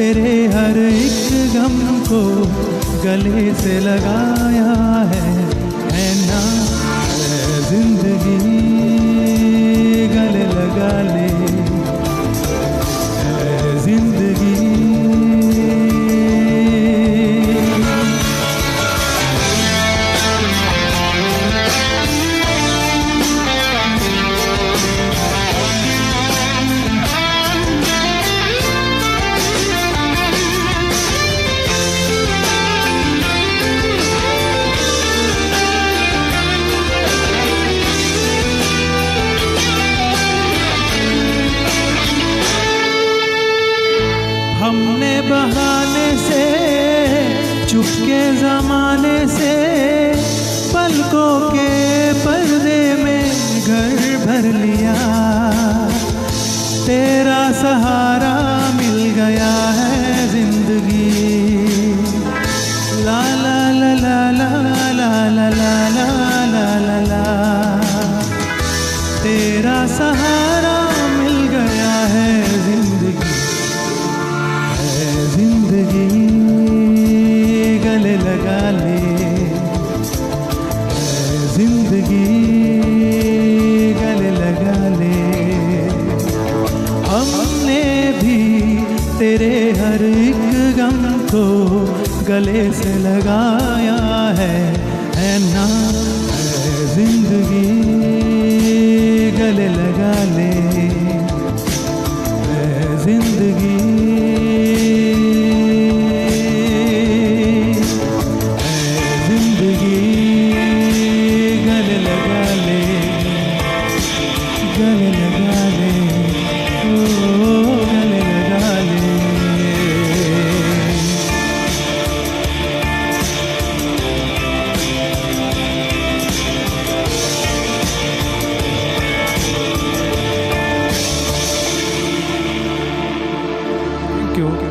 तेरे हर एक गम को गले से लगाया है। बहाने से चुपके जमाने से। तेरे हर एक गम को गले से लगाया है है ना? ज़िंदगी, गले लगा ले। you.